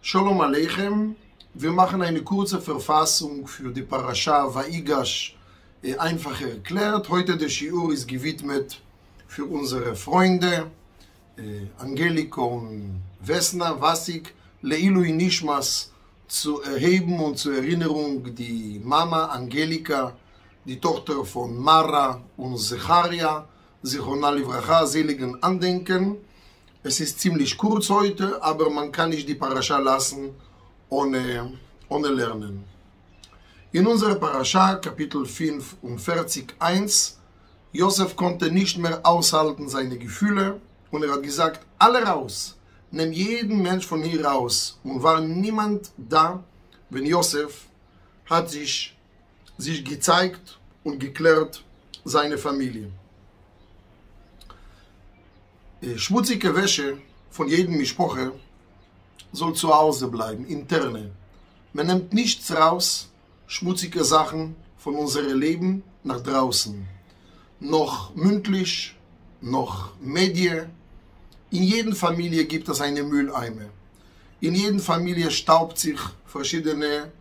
Shalom Aleichem. Wir machen eine kurze Verfassung für die Parasha Vaigash äh, einfach erklärt. Heute der Shiur ist gewidmet für unsere Freunde äh, Angelika und Vesna Vasik Leilui Nishmas zu erheben und zur Erinnerung die Mama Angelika, die Tochter von Mara und Zecharia, Zichona Livracha, seligen Andenken. Es ist ziemlich kurz heute, aber man kann nicht die Parasha lassen ohne, ohne lernen. In unserer Parasha, Kapitel 45, 1, Josef konnte nicht mehr aushalten seine Gefühle und er hat gesagt, alle raus, nimm jeden Mensch von hier raus. Und war niemand da, wenn Josef hat sich, sich gezeigt und geklärt seine Familie. Schmutzige Wäsche von jedem Mischproche soll zu Hause bleiben, interne. Man nimmt nichts raus, schmutzige Sachen von unserem Leben nach draußen. Noch mündlich, noch Medien. In jeder Familie gibt es eine Mülleimer. In jeder Familie staubt sich verschiedene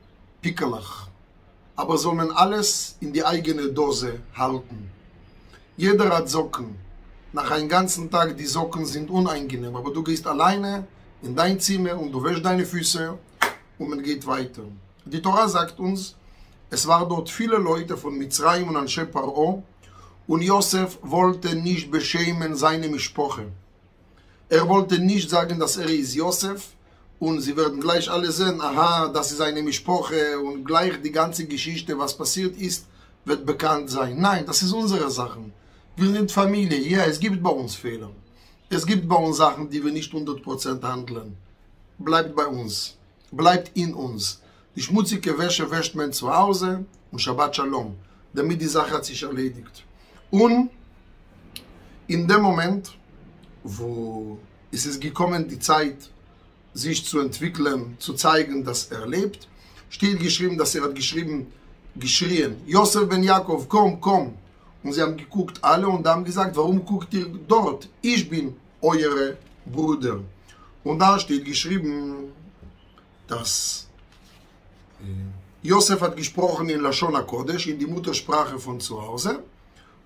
Pickelach. Aber soll man alles in die eigene Dose halten. Jeder hat Socken. Nach einem ganzen Tag die Socken sind uneingenehm, aber du gehst alleine in dein Zimmer und du wäschst deine Füße und man geht weiter. Die Torah sagt uns, es waren dort viele Leute von Mitzrayim und Anshe Paro und Josef wollte nicht beschämen seine Mischproche. Er wollte nicht sagen, dass er ist Josef und sie werden gleich alle sehen, aha, das ist eine Mischproche und gleich die ganze Geschichte, was passiert ist, wird bekannt sein. Nein, das ist unsere Sachen. Wir sind Familie. Ja, es gibt bei uns Fehler. Es gibt bei uns Sachen, die wir nicht 100% handeln. Bleibt bei uns. Bleibt in uns. Die schmutzige Wäsche wäscht man zu Hause und Shabbat Shalom. Damit die Sache hat sich erledigt. Und in dem Moment, wo es ist gekommen, die Zeit, sich zu entwickeln, zu zeigen, dass er lebt, steht geschrieben, dass er hat geschrieben, geschrien, Josef ben Jakob, komm, komm. Und sie haben geguckt alle und haben gesagt, warum guckt ihr dort? Ich bin eure Bruder. Und da steht geschrieben, dass Josef hat gesprochen in Lashon HaKodesh, in die Muttersprache von zu Hause.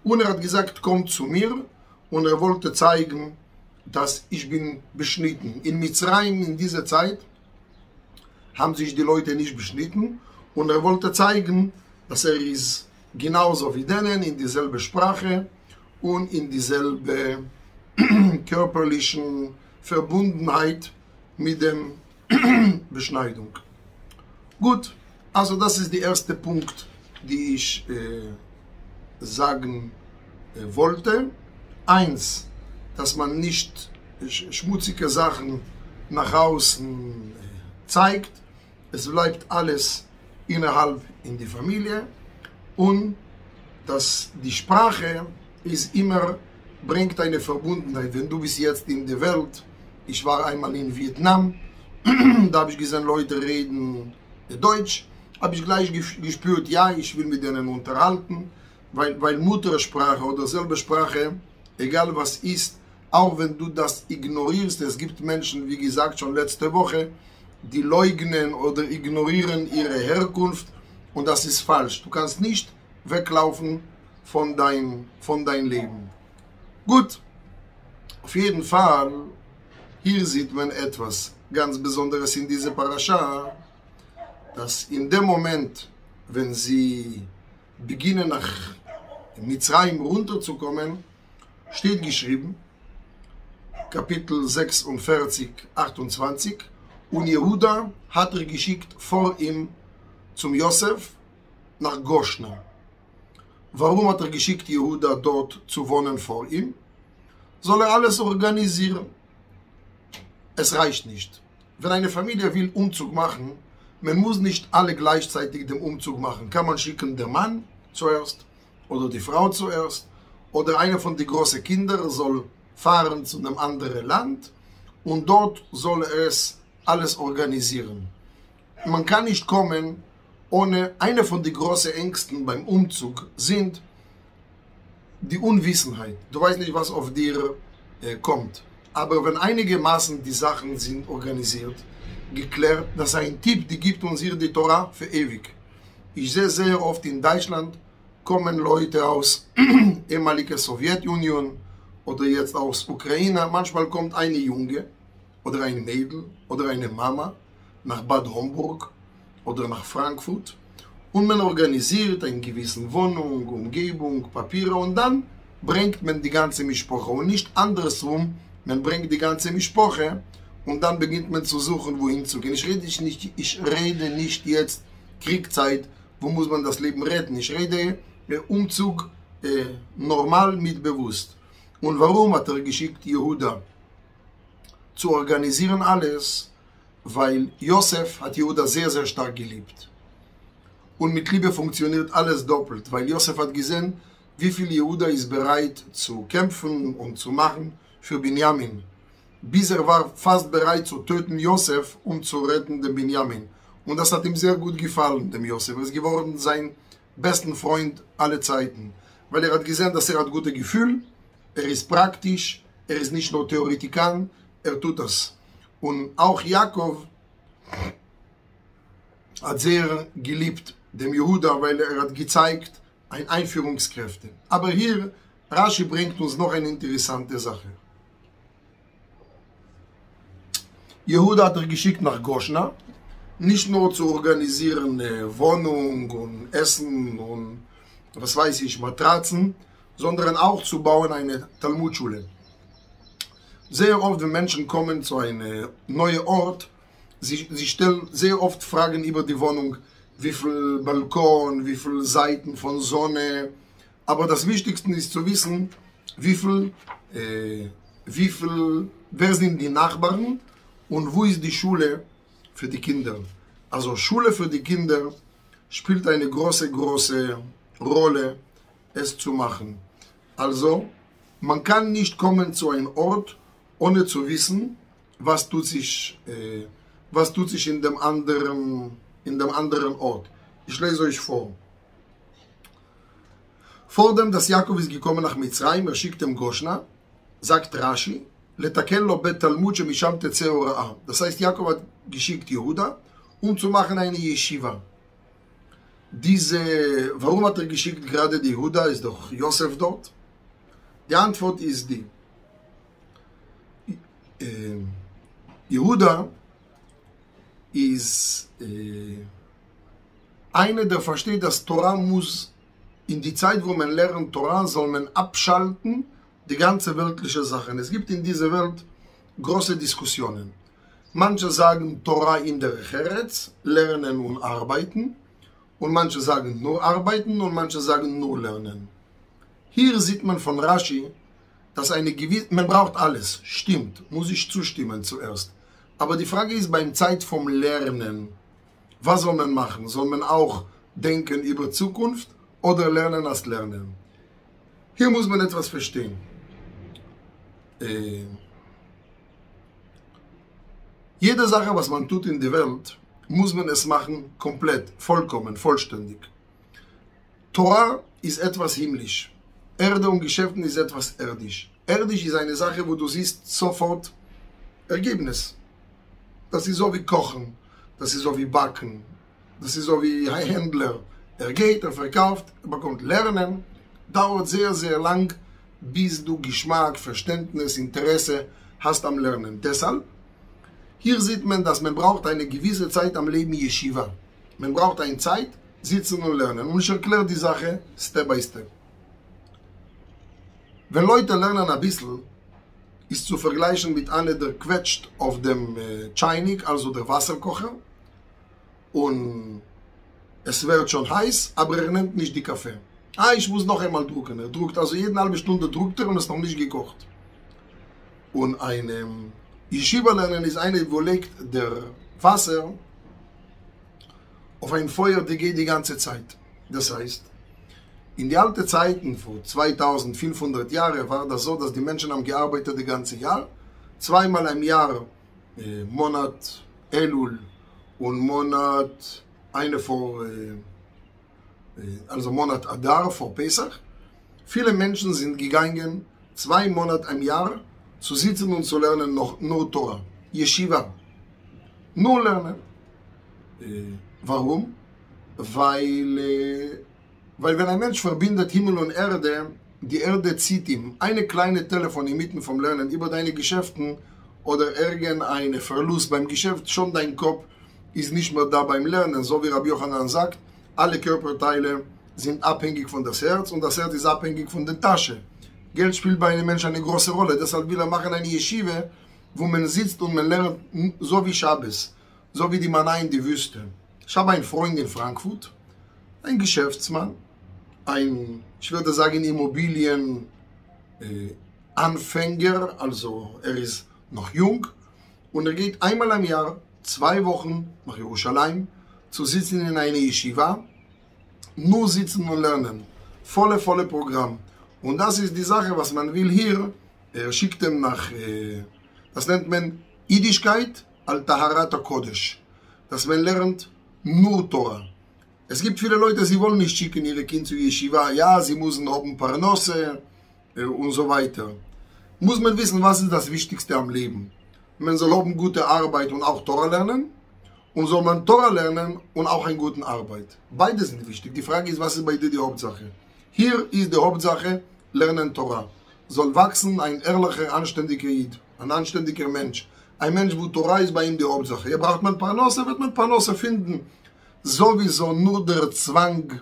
Und er hat gesagt, komm zu mir. Und er wollte zeigen, dass ich bin beschnitten. In Mitzrayim in dieser Zeit haben sich die Leute nicht beschnitten. Und er wollte zeigen, dass er ist genauso wie denen, in dieselbe Sprache und in dieselbe körperlichen Verbundenheit mit dem Beschneidung. Gut, also das ist der erste Punkt, die ich äh, sagen äh, wollte. Eins, dass man nicht schmutzige Sachen nach außen äh, zeigt. Es bleibt alles innerhalb in die Familie und dass die Sprache ist immer bringt eine Verbundenheit. Wenn du bist jetzt in der Welt, ich war einmal in Vietnam, da habe ich gesehen, Leute reden Deutsch, habe ich gleich gespürt, ja, ich will mit denen unterhalten, weil, weil Muttersprache oder selbe Sprache, egal was ist, auch wenn du das ignorierst, es gibt Menschen, wie gesagt, schon letzte Woche, die leugnen oder ignorieren ihre Herkunft und das ist falsch. Du kannst nicht weglaufen von dein, von dein Leben. Gut, auf jeden Fall, hier sieht man etwas ganz Besonderes in dieser Parascha, dass in dem Moment, wenn sie beginnen nach Mitzrayim runterzukommen, steht geschrieben, Kapitel 46, 28, und Jehuda hat er geschickt vor ihm zum Josef nach Goshna. Warum hat er geschickt, Jehuda dort zu wohnen vor ihm? Soll er alles organisieren? Es reicht nicht. Wenn eine Familie will Umzug machen, man muss nicht alle gleichzeitig den Umzug machen. Kann man schicken der Mann zuerst oder die Frau zuerst oder einer von den großen Kindern soll fahren zu einem anderen Land und dort soll es alles organisieren. Man kann nicht kommen ohne eine von den großen Ängsten beim Umzug sind die Unwissenheit. Du weißt nicht, was auf dir äh, kommt. Aber wenn einigermaßen die Sachen sind organisiert, geklärt, dass ein Tipp, die gibt uns hier die Torah für ewig. Ich sehe sehr oft in Deutschland, kommen Leute aus ehemaliger Sowjetunion oder jetzt aus Ukraine. Manchmal kommt eine Junge oder ein Mädel oder eine Mama nach Bad Homburg oder nach Frankfurt und man organisiert eine gewisse Wohnung, Umgebung, Papiere und dann bringt man die ganze Mischproche und nicht andersrum, man bringt die ganze Mischproche und dann beginnt man zu suchen, wohin zu gehen. Ich rede nicht, ich rede nicht jetzt Kriegzeit, wo muss man das Leben retten. Ich rede äh, Umzug äh, normal mit bewusst. Und warum hat er geschickt Jehuda zu organisieren alles? Weil Josef hat Jehuda sehr, sehr stark geliebt. Und mit Liebe funktioniert alles doppelt, weil Josef hat gesehen, wie viel Jehuda ist bereit zu kämpfen und zu machen für Binyamin. Bis er war fast bereit zu töten Josef, um zu retten den Binyamin. Und das hat ihm sehr gut gefallen, dem Josef. Er ist geworden sein besten Freund alle Zeiten. Weil er hat gesehen, dass er hat gute Gefühl, er ist praktisch, er ist nicht nur Theoretiker, er tut das. Und auch Jakob hat sehr geliebt dem Jehuda, weil er hat gezeigt, ein Einführungskräfte. Aber hier, Rashi bringt uns noch eine interessante Sache. Jehuda hat er geschickt nach Goshna, nicht nur zu organisieren äh, Wohnung und Essen und was weiß ich, Matratzen, sondern auch zu bauen eine Talmudschule. Sehr oft, wenn Menschen kommen zu einem neuen Ort, sie, sie stellen sehr oft Fragen über die Wohnung, wie viel Balkon, wie viel Seiten von Sonne. Aber das Wichtigste ist zu wissen, wie viel, äh, wie viel, wer sind die Nachbarn und wo ist die Schule für die Kinder. Also Schule für die Kinder spielt eine große, große Rolle, es zu machen. Also, man kann nicht kommen zu einem Ort, ohne zu wissen, was tut sich, äh, was tut sich in dem anderen, in dem anderen Ort. Ich lese euch vor. Vor dem, dass Jakob ist gekommen nach Mitzrayim, er schickt dem Goshna, sagt Rashi, לתקן לו בית תלמוד שמשם תצא הוראה. Das heißt, Jakob hat geschickt Jehuda, um zu machen eine Yeshiva. Diese, warum hat er geschickt gerade die Jehuda? Ist doch Josef dort? Die Antwort ist die. äh, Jehuda ist äh, einer, der versteht, dass Torah muss, in die Zeit, wo man lernt Torah, soll man abschalten, die ganze weltliche Sachen. Es gibt in dieser Welt große Diskussionen. Manche sagen Torah in der Heretz, lernen und arbeiten. Und manche sagen nur arbeiten und manche sagen nur lernen. Hier sieht man von Rashi, dass eine gewisse, man braucht alles, stimmt, muss ich zustimmen zuerst. Aber die Frage ist beim Zeit vom Lernen, was soll man machen? Soll man auch denken über Zukunft oder lernen als Lernen? Hier muss man etwas verstehen. Äh, jede Sache, was man tut in der Welt, muss man es machen komplett, vollkommen, vollständig. Torah ist etwas himmlisch. Erde und Geschäften ist etwas erdisch. Erdisch ist eine Sache, wo du siehst sofort Ergebnis. Das ist so wie Kochen, das ist so wie Backen, das ist so wie ein Händler. Er geht, er verkauft, er bekommt Lernen, dauert sehr, sehr lang, bis du Geschmack, Verständnis, Interesse hast am Lernen. Deshalb, hier sieht man, dass man braucht eine gewisse Zeit am Leben Yeshiva. Man braucht eine Zeit, sitzen und lernen. Und ich erkläre die Sache Step by Step. Wenn Leute lernen ein bisschen, ist zu vergleichen mit einer, der quetscht auf dem äh, Chainik, also der Wasserkocher, und es wird schon heiß, aber er nimmt nicht die Kaffee. Ah, ich muss noch einmal drucken. Er druckt, also jede halbe Stunde druckt er und ist noch nicht gekocht. Und ein ähm, Yeshiva-Lernen ist eine, wo legt der Wasser auf ein Feuer, die geht die ganze Zeit. Das heißt, in die alten Zeiten, vor 2500 Jahren, war das so, dass die Menschen haben gearbeitet das ganze Jahr. Zweimal im Jahr, äh, Monat Elul und Monat, eine vor... Äh, also Monat Adar vor Pesach. Viele Menschen sind gegangen, zwei Monate im Jahr zu sitzen und zu lernen noch nur Torah, Yeshiva. Nur lernen. Äh, warum? Weil, äh, weil wenn ein Mensch verbindet Himmel und Erde, die Erde zieht ihm eine kleine Telefon inmitten vom Lernen über deine Geschäften oder irgendeine Verlust beim Geschäft, schon dein Kopf ist nicht mehr da beim Lernen, so wie Rabbi Yochanan sagt, alle Körperteile sind abhängig von das Herz und das Herz ist abhängig von der Tasche. Geld spielt bei einem Menschen eine große Rolle, deshalb will er machen eine Yeshiva, wo man sitzt und man lernt, so wie Schabes, so wie die Manna in die Wüste. Ich habe einen Freund in Frankfurt, ein Geschäftsmann, ein, ich würde sagen, Immobilien äh, also er ist noch jung und er geht einmal im Jahr, zwei Wochen nach Jerusalem, zu sitzen in einer Yeshiva, nur sitzen und lernen. Volle, volle Programm. Und das ist die Sache, was man will hier. Er schickt ihm nach, äh, das nennt man Yiddishkeit al Taharat HaKodesh. Dass man lernt nur Torah. Es gibt viele Leute, sie wollen nicht schicken ihre Kinder zu Yeshiva. Ja, sie müssen oben Parnosse äh, und so weiter. Muss man wissen, was ist das Wichtigste am Leben. Man soll oben gute Arbeit und auch Torah lernen. Und soll man Torah lernen und auch eine gute Arbeit. Beide sind wichtig. Die Frage ist, was ist bei dir die Hauptsache? Hier ist die Hauptsache, lernen Torah. Soll wachsen ein ehrlicher, anständiger Jid, ein anständiger Mensch. Ein Mensch, wo Torah ist bei ihm die Hauptsache. Hier braucht man Parnasse, wird man Parnasse finden. Sowieso nur der Zwang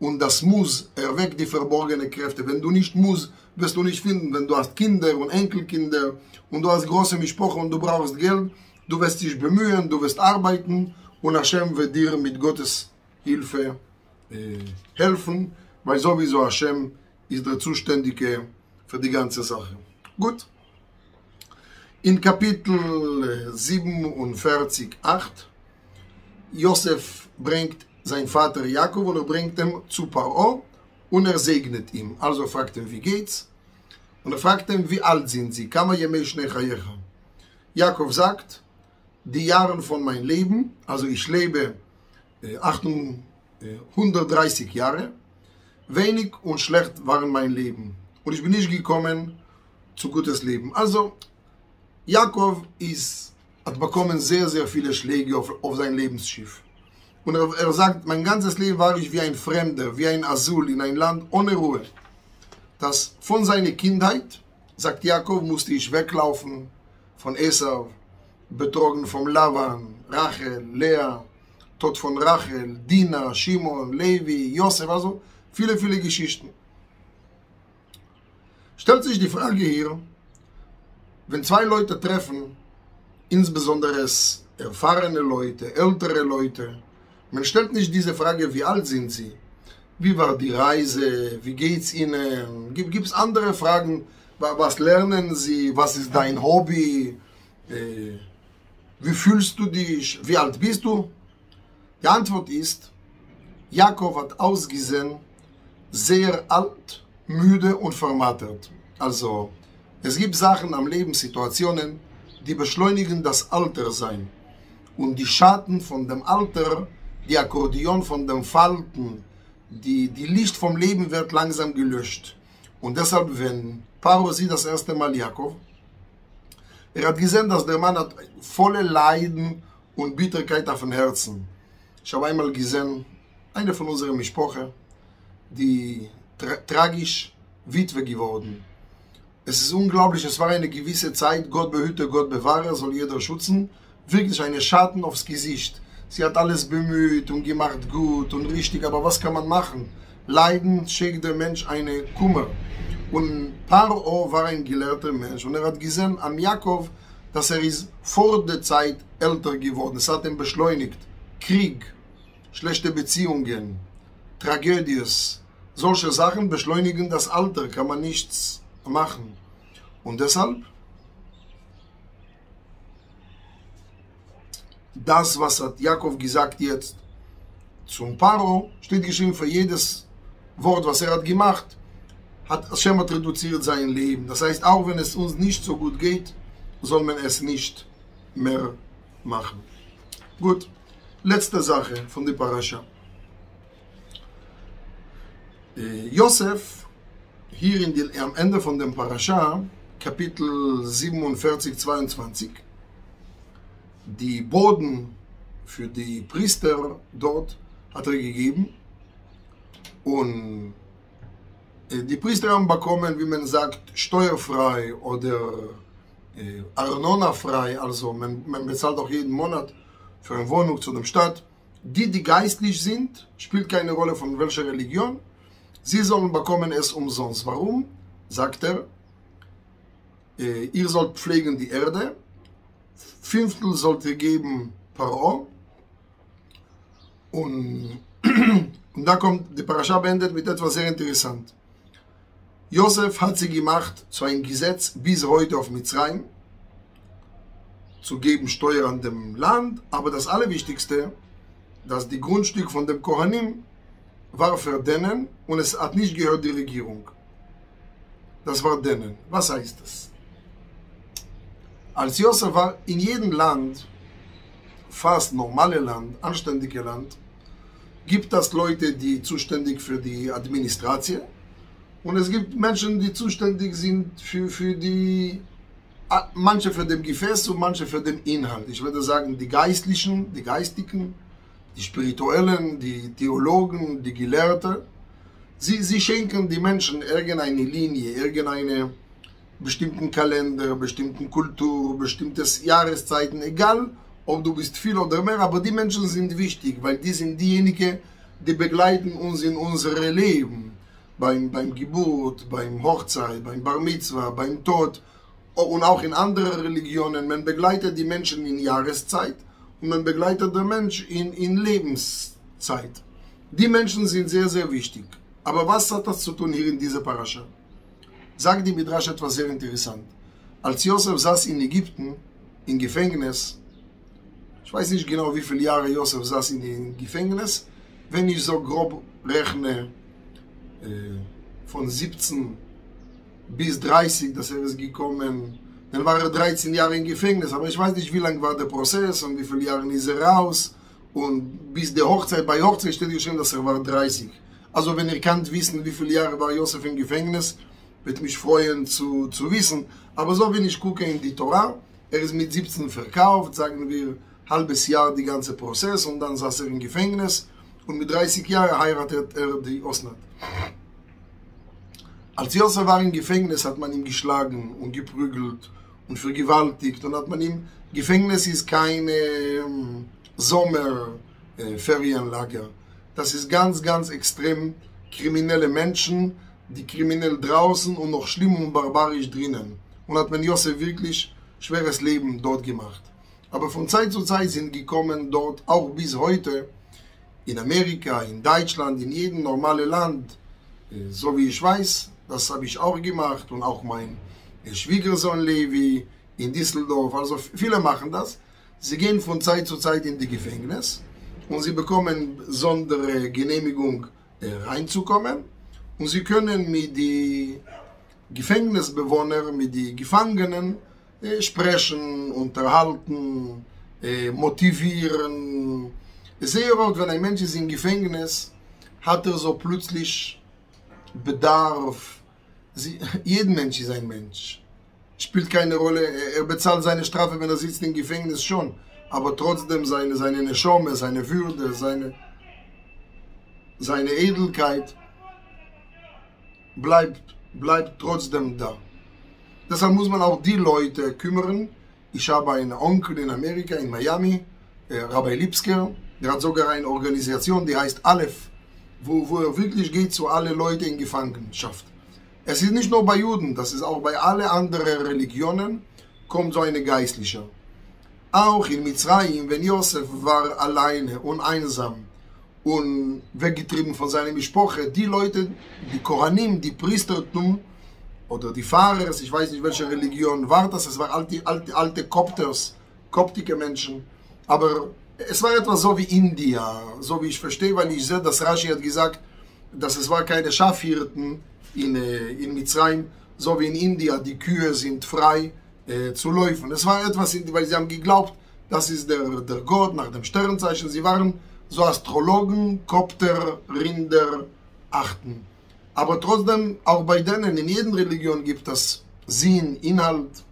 und das Muss erweckt die verborgene Kräfte. Wenn du nicht musst, wirst du nicht finden. Wenn du hast Kinder und Enkelkinder und du hast große Mischproche und du brauchst Geld, du wirst dich bemühen, du wirst arbeiten und Hashem wird dir mit Gottes Hilfe äh, helfen, weil sowieso Hashem ist der Zuständige für die ganze Sache. Gut. In Kapitel 47, 8, Josef bringt sein Vater Jakob und er bringt ihn zu Paro und er segnet ihn. Also fragt ihn, wie geht's? Und er fragt ihn, wie alt sind sie? Kama yemei shnei chayecha. Jakob sagt, die Jahre von meinem Leben, also ich lebe äh, 130 Jahre, wenig und schlecht waren mein Leben. Und ich bin nicht gekommen zu gutes Leben. Also, Jakob ist, hat bekommen sehr, sehr viele Schläge auf, auf sein Lebensschiff. Und er, er sagt, mein ganzes Leben war ich wie ein Fremder, wie ein Asyl in ein Land ohne Ruhe. Das von seiner Kindheit, sagt Jakob, musste ich weglaufen von Esau, betrogen vom Lavan, Rachel, Lea, Tod von Rachel, Dina, Shimon, Levi, Josef, also viele, viele Geschichten. Stellt sich die Frage hier, wenn zwei Leute treffen, insbesondere erfahrene Leute, ältere Leute, man stellt nicht diese Frage, wie alt sind sie? Wie war die Reise? Wie geht's ihnen? Gibt es andere Fragen? Was lernen sie? Was ist dein Hobby? Äh, wie fühlst du dich? Wie alt bist du? Die Antwort ist, Jakob hat ausgesehen sehr alt, müde und vermattert. Also, es gibt Sachen am Leben, Situationen, die beschleunigen das Alter sein. Und die Schatten von dem Alter, die Akkordeon von den Falten, die, die Licht vom Leben wird langsam gelöscht. Und deshalb, wenn Paro sieht das erste Mal Jakob, er hat gesehen, dass der Mann hat volle Leiden und Bitterkeit auf dem Herzen. Ich habe einmal gesehen, eine von unseren Mischproche, die tra tragisch Witwe geworden. Es ist unglaublich, es war eine gewisse Zeit, Gott behüte, Gott bewahre, soll jeder schützen. Wirklich eine Schatten aufs Gesicht. Sie hat alles bemüht und gemacht gut und richtig, aber was kann man machen? Leiden schickt der Mensch eine Kummer. Und Paro war ein gelehrter Mensch und er hat gesehen am Jakob, dass er ist vor der Zeit älter geworden. Es hat ihn beschleunigt. Krieg, schlechte Beziehungen, Tragödies, solche Sachen beschleunigen das Alter, kann man nichts machen. Und deshalb, das, was hat Jakob gesagt jetzt zum Paro, steht geschrieben für jedes Wort, was er hat gemacht, hat Hashem hat reduziert sein Leben. Das heißt, auch wenn es uns nicht so gut geht, soll man es nicht mehr machen. Gut, letzte Sache von der Parascha. Äh, Josef, hier in die, am Ende von dem Parascha, Kapitel 47, 22, die Boden für die Priester dort hat er gegeben. Und äh, die Priester haben bekommen, wie man sagt, steuerfrei oder äh, Arnona-frei, also man, man bezahlt auch jeden Monat für eine Wohnung zu dem Stadt. Die, die geistlich sind, spielt keine Rolle von welcher Religion, sie sollen bekommen es umsonst. Warum? Sagt er, äh, ihr sollt pflegen die Erde, Fünftel sollt ihr geben Paro und, und da kommt, die Parascha beendet mit etwas sehr interessant. Josef hat sie gemacht zu einem Gesetz bis heute auf Mitzrayim, zu geben Steuer an dem Land, aber das Allerwichtigste, dass die Grundstück von dem Kohanim war für und es hat nicht gehört die Regierung. Das war denen. Was heißt das? Als Josef war in jedem Land, fast normale Land, anständige Land, gibt es Leute, die zuständig für die Administration und es gibt Menschen, die zuständig sind für, für die, manche für den Gefäß und manche für den Inhalt. Ich würde sagen, die Geistlichen, die Geistigen, die Spirituellen, die Theologen, die Gelehrten, sie, sie schenken die Menschen irgendeine Linie, irgendeine bestimmten Kalender, bestimmten Kultur, bestimmtes Jahreszeiten, egal ob du bist viel oder mehr, aber die Menschen sind wichtig, weil die sind diejenigen, die begleiten uns in unser Leben beim, beim Geburt, beim Hochzeit, beim Bar Mitzvah, beim Tod und auch in anderen Religionen. Man begleitet die Menschen in Jahreszeit man begleitet den Mensch in, in Lebenszeit. Die Menschen sind sehr, sehr wichtig. Aber was hat das zu tun hier in dieser Parascha? Sagt die Midrash etwas sehr interessant. Als Josef saß in Ägypten, im Gefängnis, ich weiß nicht genau, wie viele Jahre Josef saß in dem Gefängnis, wenn ich so grob rechne, äh, von 17 bis 30, dass er ist gekommen, dann war er 13 Jahre im Gefängnis, aber ich weiß nicht, wie lang war der Prozess und wie viele Jahre ist er raus und bis der Hochzeit, bei Hochzeit steht geschrieben, dass er war 30. Also wenn ihr könnt wissen, wie viele Jahre war Josef im Gefängnis, wird mich freuen zu, zu wissen. Aber so, wenn ich gucke in die Torah, er ist mit 17 verkauft, sagen wir, halbes Jahr die ganze Prozess und dann saß er im Gefängnis und mit 30 Jahren heiratet er die Osnat. Als Josef war im Gefängnis, hat man ihn geschlagen und geprügelt und vergewaltigt und hat man ihm, Gefängnis ist keine ähm, Sommerferienlager. Äh, das ist ganz, ganz extrem kriminelle Menschen, die kriminell draußen und noch schlimm und barbarisch drinnen. Und hat man Josef wirklich schweres Leben dort gemacht. Aber von Zeit zu Zeit sind gekommen dort, auch bis heute, in Amerika, in Deutschland, in jedem normalen Land, äh, so wie ich weiß, das habe ich auch gemacht und auch mein Schwiegersohn Levi in Düsseldorf, also viele machen das. Sie gehen von Zeit zu Zeit in die Gefängnis und sie bekommen besondere Genehmigung äh, reinzukommen und sie können mit den Gefängnisbewohnern, mit den Gefangenen äh, sprechen, unterhalten, motivieren, sehr oft, wenn ein Mensch ist im Gefängnis, hat er so plötzlich Bedarf. Sie, jeden Mensch ist ein Mensch. Spielt keine Rolle. Er bezahlt seine Strafe, wenn er sitzt im Gefängnis schon. Aber trotzdem seine, seine Neshome, seine Würde, seine, seine Edelkeit bleibt, bleibt trotzdem da. Deshalb muss man auch die Leute kümmern. Ich habe einen Onkel in Amerika, in Miami, äh, Rabbi Lipsker, der hat sogar eine Organisation, die heißt Aleph, wo, wo er wirklich geht zu allen Leuten in Gefangenschaft. Es ist nicht nur bei Juden, das ist auch bei allen anderen Religionen, kommt so eine Geistliche. Auch in Mitzrayim, wenn Josef war alleine und einsam und weggetrieben von seiner Besproche, die Leute, die Koranim, die Priestertum oder die Pfarrer, ich weiß nicht welche Religion war das, es waren alte, alte, alte Kopters, koptische Menschen, aber es war etwas so wie India, so wie ich verstehe, weil ich sehe, dass Rashi hat gesagt, dass es war keine Schafhirten in, äh, in Mitzrayim, so wie in India, die Kühe sind frei äh, zu laufen. Es war etwas, weil sie haben geglaubt, das ist der, der Gott nach dem Sternzeichen. Sie waren so Astrologen, Kopter, Rinder, Achten. Aber trotzdem, auch bei denen, in jeder Religion gibt es Sinn, Inhalt,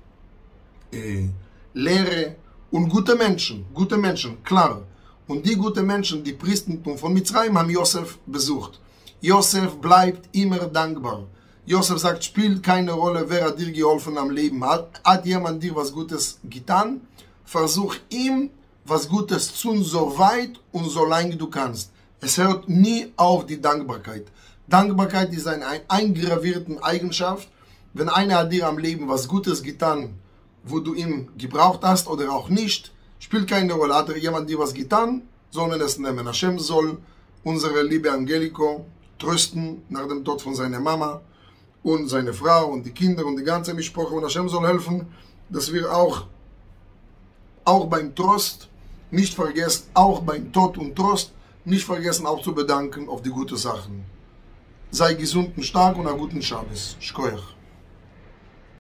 äh, Lehre, Und gute Menschen, gute Menschen, klar. Und die gute Menschen, die Priestentum von Mitzrayim, haben Josef besucht. Josef bleibt immer dankbar. Josef sagt, spielt keine Rolle, wer hat dir geholfen am Leben. Hat, hat jemand dir was Gutes getan? Versuch ihm was Gutes zu tun, so weit und so lange du kannst. Es hört nie auf die Dankbarkeit. Dankbarkeit ist eine eingravierten Eigenschaft. Wenn einer hat dir am Leben was Gutes getan, wo du ihn gebraucht hast oder auch nicht, spielt keine Rolle. Hat jemand dir was getan, sollen es nehmen. Hashem soll unsere liebe Angelico trösten nach dem Tod von seiner Mama und seine Frau und die Kinder und die ganze Mischproche. Und Hashem soll helfen, dass wir auch, auch beim Trost nicht vergessen, auch beim Tod und Trost, nicht vergessen auch zu bedanken auf die guten Sachen. Sei gesund und stark und einen guten Schabes. Schkoyach.